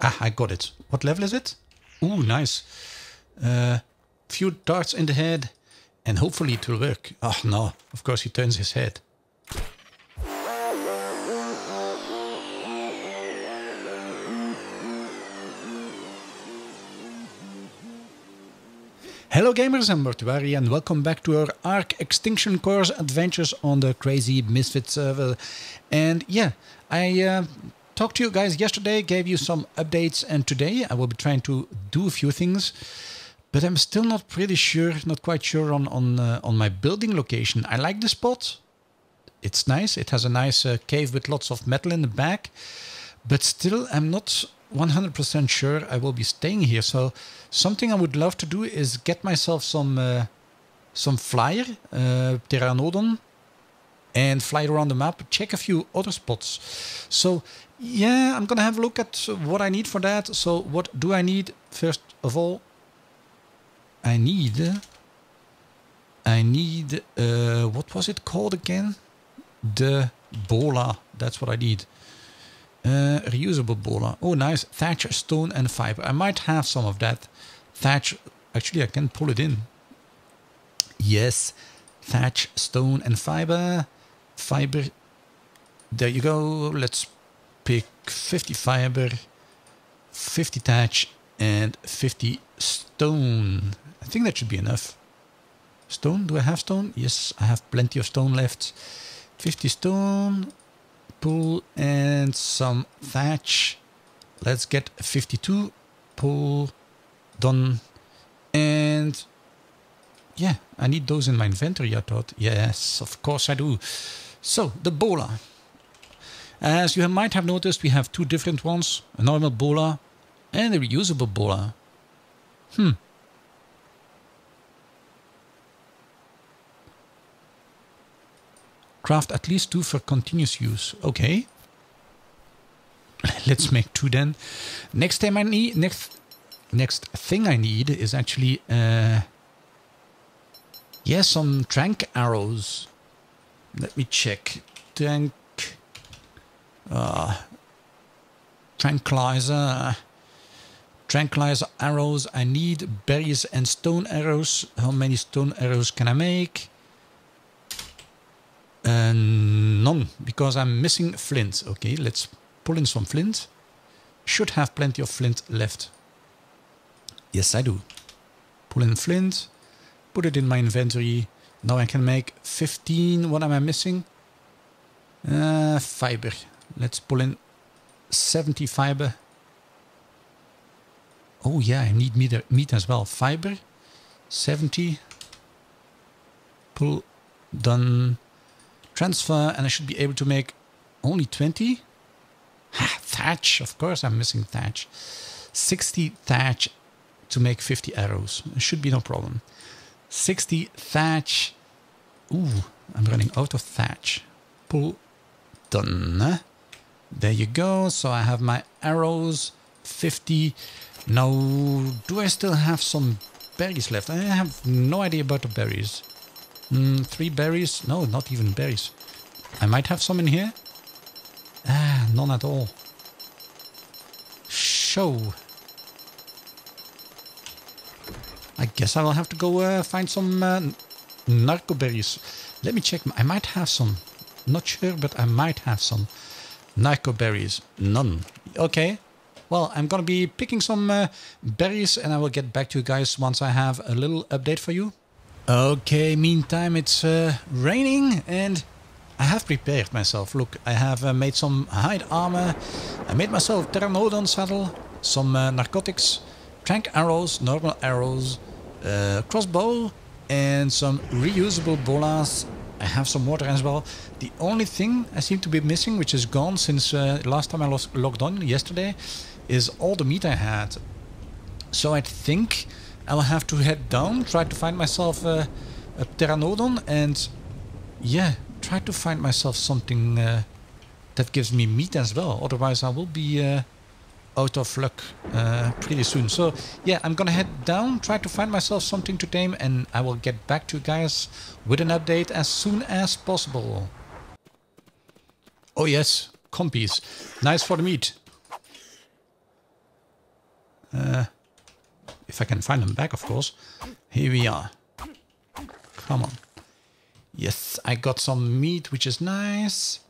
Ah, I got it. What level is it? Ooh, nice. Uh, few darts in the head, and hopefully it will work. Oh no, of course he turns his head. Hello gamers, I'm Mortuari and welcome back to our Ark Extinction Core adventures on the crazy Misfit server. And yeah, I uh, talked to you guys yesterday, gave you some updates and today I will be trying to do a few things. But I'm still not pretty sure, not quite sure on, on, uh, on my building location. I like the spot. It's nice. It has a nice uh, cave with lots of metal in the back. But still, I'm not 100% sure I will be staying here. So something I would love to do is get myself some uh, some flyer, uh, Pteranodon, and fly around the map, check a few other spots. So yeah, I'm gonna have a look at what I need for that. So what do I need? First of all, I need... I need... Uh, what was it called again? The bola. That's what I need. Uh, reusable bola. Oh, nice. Thatch, stone and fiber. I might have some of that. Thatch. Actually, I can pull it in. Yes. Thatch, stone and fiber. Fiber. There you go. Let's pick 50 fiber, 50 thatch and 50 stone. I think that should be enough. Stone? Do I have stone? Yes, I have plenty of stone left. 50 stone, pull and some thatch. Let's get 52. Pull. Done. And yeah, I need those in my inventory, I thought. Yes, of course I do. So, the bola. As you might have noticed, we have two different ones. A normal bola and a reusable bola. Hmm. Craft at least two for continuous use. Okay. Let's make two then. Next time I need next next thing I need is actually uh yeah, some trank arrows. Let me check. Trank uh tranquilizer tranquilizer arrows. I need berries and stone arrows. How many stone arrows can I make? Uh, none, because I'm missing flint. Okay, let's pull in some flint. Should have plenty of flint left. Yes, I do. Pull in flint, put it in my inventory. Now I can make 15. What am I missing? Uh, fiber. Let's pull in 70 fiber. Oh yeah, I need meat, meat as well. Fiber, 70. Pull, done transfer and I should be able to make only 20. Ah, thatch, of course I'm missing thatch. 60 thatch to make 50 arrows. It should be no problem. 60 thatch. Ooh, I'm running out of thatch. Pull done. There you go. So I have my arrows. 50. Now, do I still have some berries left? I have no idea about the berries. Mm, three berries? No, not even berries. I might have some in here. Ah, none at all. Show. I guess I will have to go uh, find some uh, narco berries. Let me check. I might have some. Not sure, but I might have some. Narco berries. None. Okay. Well, I'm gonna be picking some uh, berries and I will get back to you guys once I have a little update for you. Okay, meantime it's uh, raining and I have prepared myself. Look, I have uh, made some hide armor. I made myself Pteranodon saddle, some uh, narcotics, trank arrows, normal arrows, uh, crossbow, and some reusable bolas. I have some water as well. The only thing I seem to be missing, which is gone since uh, last time I lost, logged on yesterday, is all the meat I had. So I think I will have to head down, try to find myself a, a Pteranodon and yeah, try to find myself something uh, that gives me meat as well. Otherwise I will be uh, out of luck uh, pretty soon. So yeah, I'm gonna head down, try to find myself something to tame and I will get back to you guys with an update as soon as possible. Oh yes, compies. Nice for the meat. If I can find them back, of course. Here we are. Come on. Yes, I got some meat, which is nice.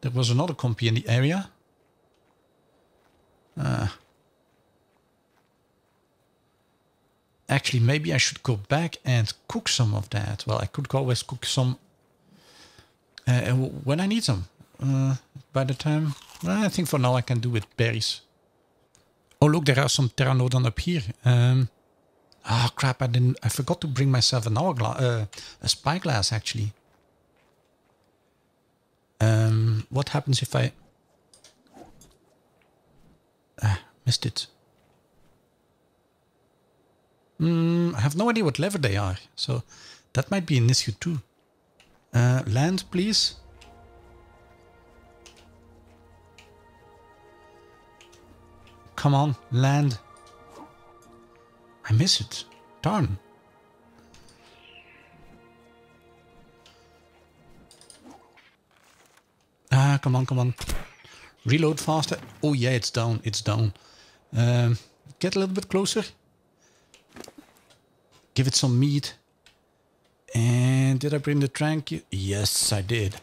There was another compy in the area. Actually, maybe I should go back and cook some of that. Well, I could always cook some uh, when I need some. Uh, by the time, well, I think for now I can do with berries. Oh, look, there are some pteranodon up here. Um, oh, crap, I didn't, I forgot to bring myself an hourglass, uh, a spyglass, actually. Um, what happens if I... Ah, missed it. Mm, I have no idea what level they are, so that might be an issue too. Uh, land, please. Come on, land. I miss it. Darn. Ah, come on, come on. Reload faster. Oh yeah, it's down, it's down. Um, get a little bit closer. Give it some meat. And did I bring the trank? Yes, I did.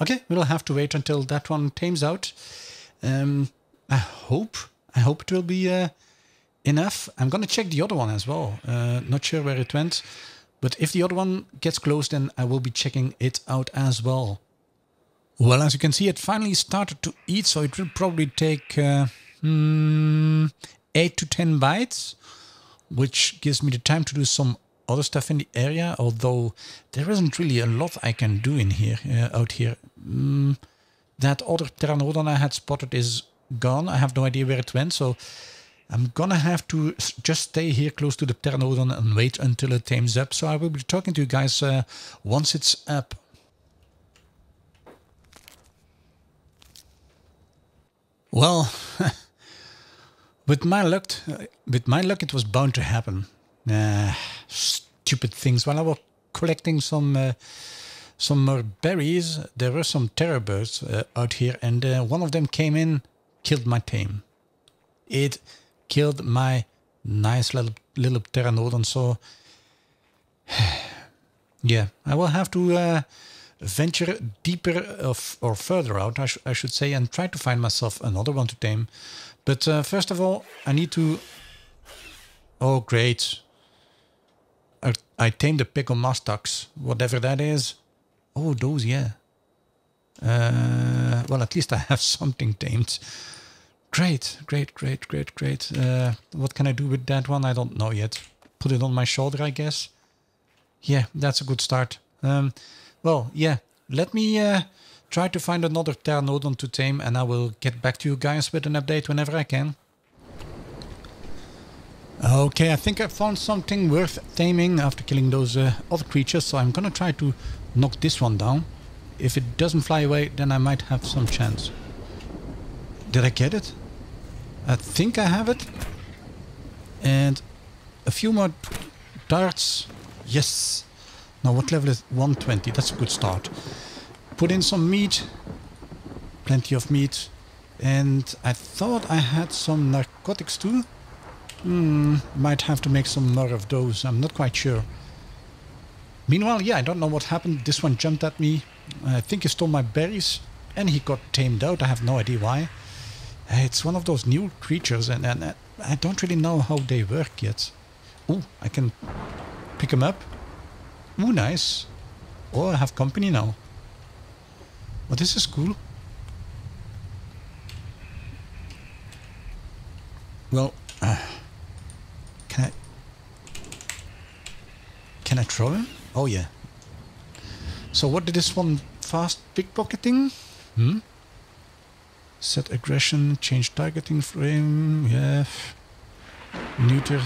Okay, we'll have to wait until that one tames out. Um, I hope, I hope it will be uh, enough. I'm gonna check the other one as well. Uh, not sure where it went, but if the other one gets close, then I will be checking it out as well. Well, as you can see, it finally started to eat, so it will probably take uh, mm, 8 to 10 bites, which gives me the time to do some other stuff in the area, although there isn't really a lot I can do in here, uh, out here. Mm, that other Pteranodon I had spotted is gone. I have no idea where it went, so I'm gonna have to just stay here close to the Pteranodon and wait until it tames up. So I will be talking to you guys uh, once it's up. Well, with my luck, with my luck, it was bound to happen. Uh, stupid things. While I was collecting some uh, some more berries, there were some terror birds uh, out here, and uh, one of them came in, killed my tame. It killed my nice little little pteranodon. So, yeah, I will have to uh, venture deeper of, or further out, I, sh I, should say, and try to find myself another one to tame. But uh, first of all, I need to. Oh, great! I, I tamed the Pegomastax, whatever that is. Oh, those, yeah. Uh, well, at least I have something tamed. Great, great, great, great, great. Uh, what can I do with that one? I don't know yet. Put it on my shoulder, I guess. Yeah, that's a good start. Um, well, yeah, let me uh, try to find another Pteranodon to tame and I will get back to you guys with an update whenever I can. Okay, I think I found something worth taming after killing those uh, other creatures, so I'm gonna try to knock this one down. If it doesn't fly away, then I might have some chance. Did I get it? I think I have it. And a few more darts. Yes. Now what level is 120? That's a good start. Put in some meat. Plenty of meat. And I thought I had some narcotics too. Hmm, might have to make some more of those. I'm not quite sure. Meanwhile, yeah, I don't know what happened. This one jumped at me. I think he stole my berries. And he got tamed out. I have no idea why. It's one of those new creatures and, and I don't really know how they work yet. Oh, I can pick them up. Ooh, nice. Oh, I have company now. Well, this is cool. Well, uh, can I... Can I throw him? Oh yeah. So what did this one fast pickpocketing? Hmm? Set aggression, change targeting frame, yeah. Neuter,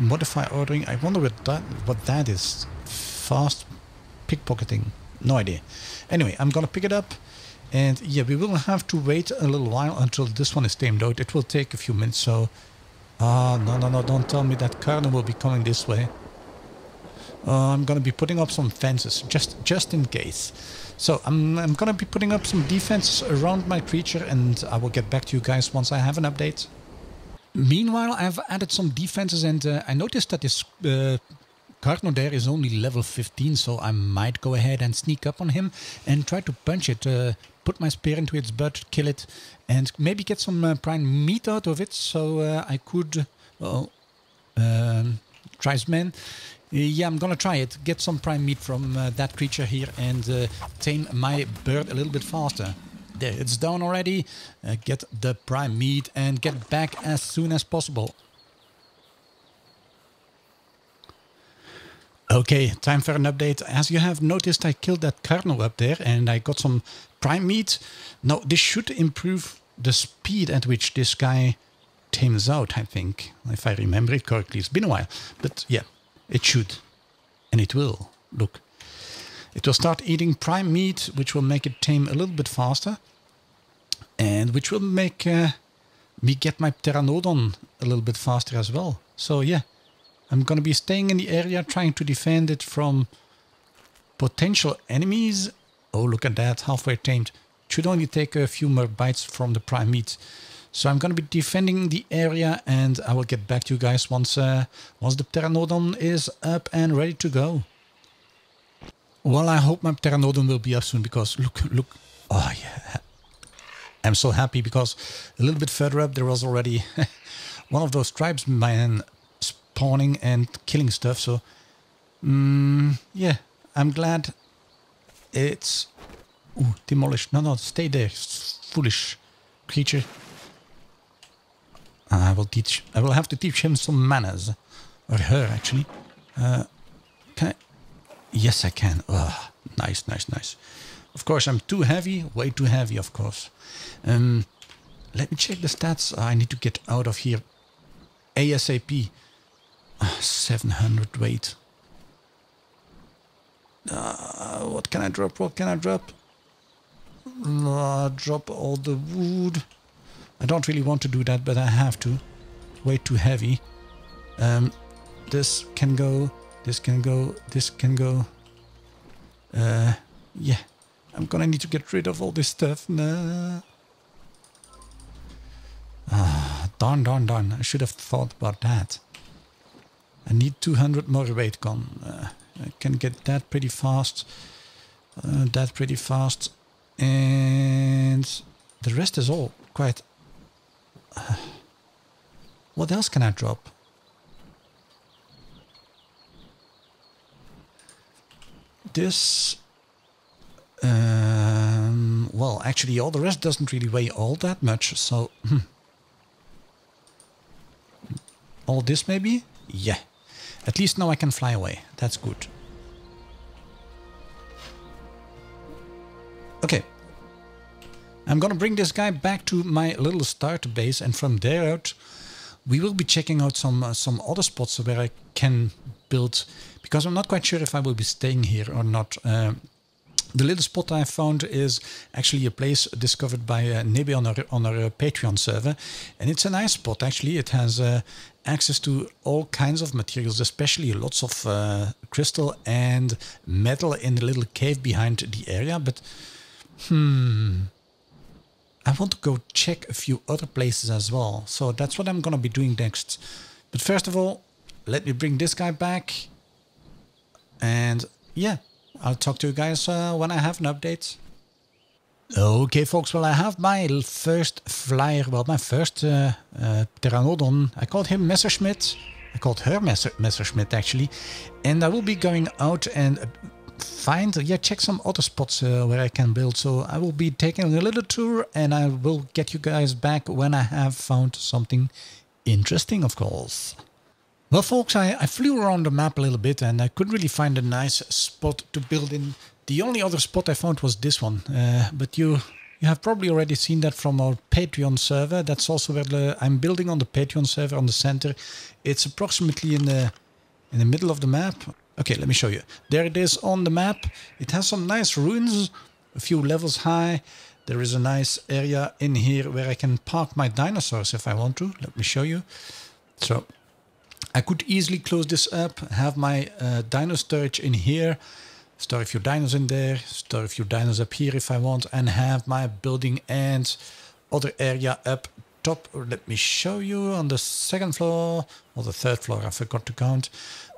modify ordering. I wonder what that what that is. Fast pickpocketing. No idea. Anyway, I'm gonna pick it up. And yeah, we will have to wait a little while until this one is tamed out. It will take a few minutes, so Ah, no, no, no, don't tell me that Carno will be coming this way. Uh, I'm gonna be putting up some fences, just just in case. So I'm, I'm gonna be putting up some defenses around my creature and I will get back to you guys once I have an update. Meanwhile, I've added some defenses and uh, I noticed that this uh, Carno there is only level 15, so I might go ahead and sneak up on him and try to punch it, uh, put my spear into its butt, kill it, and maybe get some uh, prime meat out of it so uh, I could, well, um, tribesman, yeah, I'm gonna try it, get some prime meat from uh, that creature here and uh, tame my bird a little bit faster. There, it's down already. Uh, get the prime meat and get back as soon as possible. Okay, time for an update. As you have noticed, I killed that Carno up there and I got some prime meat. Now, this should improve the speed at which this guy tames out, I think. If I remember it correctly. It's been a while. But yeah, it should. And it will. Look. It will start eating prime meat, which will make it tame a little bit faster. And which will make uh, me get my Pteranodon a little bit faster as well. So yeah, I'm going to be staying in the area trying to defend it from potential enemies. Oh, look at that, halfway tamed. Should only take a few more bites from the prime meat. So I'm going to be defending the area and I will get back to you guys once, uh, once the Pteranodon is up and ready to go. Well, I hope my Pteranodon will be up soon because look, look. Oh yeah. I'm so happy because a little bit further up there was already one of those tribesmen spawning and killing stuff. So, mm, yeah, I'm glad it's ooh, demolished. No, no, stay there, foolish creature. I will teach. I will have to teach him some manners, or her actually. Uh, can I? Yes, I can. Oh, nice, nice, nice. Of course, I'm too heavy. Way too heavy, of course. Um, let me check the stats. I need to get out of here ASAP. 700 weight. Uh, what can I drop? What can I drop? Uh, drop all the wood. I don't really want to do that, but I have to. Way too heavy. Um, this can go. This can go. This can go. Uh, yeah. I'm gonna need to get rid of all this stuff. Nah. Ah, darn, darn, darn. I should have thought about that. I need 200 more weight gun. Uh, I can get that pretty fast. Uh, that pretty fast. And the rest is all quite... Uh, what else can I drop? This... Um, well, actually all the rest doesn't really weigh all that much, so... Hmm. All this maybe? Yeah. At least now I can fly away. That's good. Okay. I'm gonna bring this guy back to my little start base and from there out we will be checking out some uh, some other spots where I can build because I'm not quite sure if I will be staying here or not. Uh, the little spot I found is actually a place discovered by uh, Nebe on our, on our uh, Patreon server. And it's a nice spot, actually. It has uh, access to all kinds of materials, especially lots of uh, crystal and metal in the little cave behind the area. But, hmm, I want to go check a few other places as well. So that's what I'm going to be doing next. But first of all, let me bring this guy back. And yeah, I'll talk to you guys uh, when I have an update. Okay, folks, well, I have my first flyer, well, my first uh, uh, Pteranodon. I called him Messerschmitt. I called her Messer Messerschmitt, actually. And I will be going out and find, yeah, check some other spots uh, where I can build. So I will be taking a little tour and I will get you guys back when I have found something interesting, of course. Well, folks, I, I flew around the map a little bit and I couldn't really find a nice spot to build in. The only other spot I found was this one, uh, but you you have probably already seen that from our Patreon server. That's also where the, I'm building on the Patreon server on the center. It's approximately in the in the middle of the map. Okay, let me show you. There it is on the map. It has some nice ruins, a few levels high. There is a nice area in here where I can park my dinosaurs if I want to. Let me show you. So I could easily close this up, have my uh, dino storage in here, store a few dinos in there, store a few dinos up here if I want, and have my building and other area up top, let me show you on the second floor or the third floor, I forgot to count.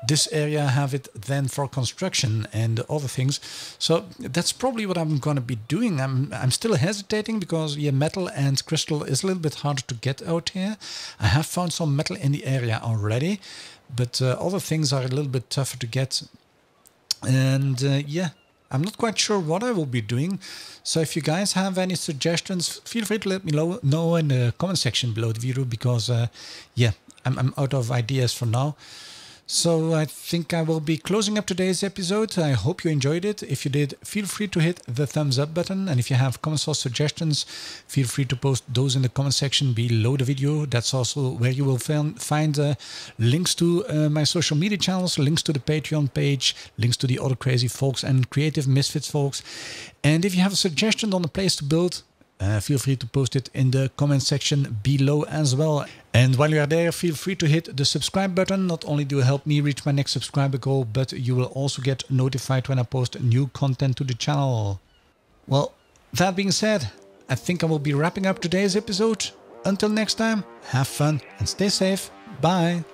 This area have it then for construction and other things. So that's probably what I'm going to be doing. I'm I'm still hesitating because yeah, metal and crystal is a little bit harder to get out here. I have found some metal in the area already, but uh, other things are a little bit tougher to get. And uh, yeah, I'm not quite sure what I will be doing. So if you guys have any suggestions, feel free to let me know in the comment section below the video because uh, yeah, I'm, I'm out of ideas for now. So I think I will be closing up today's episode. I hope you enjoyed it. If you did, feel free to hit the thumbs up button. And if you have comments or suggestions, feel free to post those in the comment section below the video. That's also where you will find uh, links to uh, my social media channels, links to the Patreon page, links to the other crazy folks and creative misfits folks. And if you have a suggestion on a place to build, uh, feel free to post it in the comment section below as well. And while you are there, feel free to hit the subscribe button. Not only do you help me reach my next subscriber goal, but you will also get notified when I post new content to the channel. Well, that being said, I think I will be wrapping up today's episode. Until next time, have fun and stay safe. Bye.